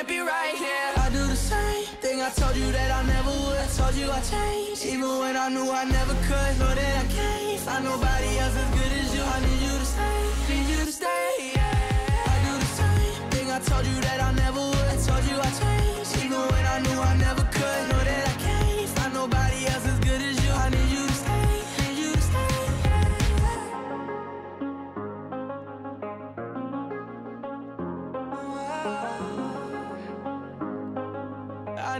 Can't be right here. I do the same thing I told you that I never would. Told you I changed, even when I knew I never could. Know that I can't find nobody else as good as you. I need you to stay, need you to stay. Yeah. I do the same thing I told you that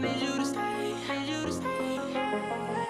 need you to stay, need you to stay.